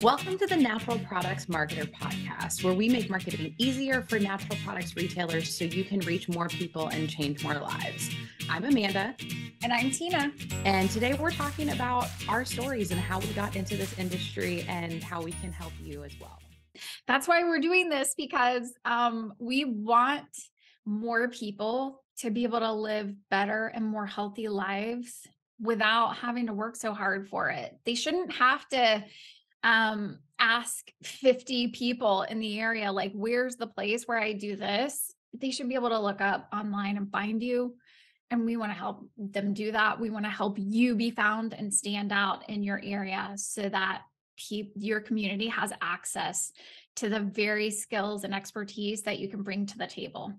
Welcome to the Natural Products Marketer Podcast, where we make marketing easier for natural products retailers so you can reach more people and change more lives. I'm Amanda. And I'm Tina. And today we're talking about our stories and how we got into this industry and how we can help you as well. That's why we're doing this because um, we want more people to be able to live better and more healthy lives without having to work so hard for it. They shouldn't have to um, ask 50 people in the area, like, where's the place where I do this? They should be able to look up online and find you. And we want to help them do that. We want to help you be found and stand out in your area so that pe- your community has access to the very skills and expertise that you can bring to the table.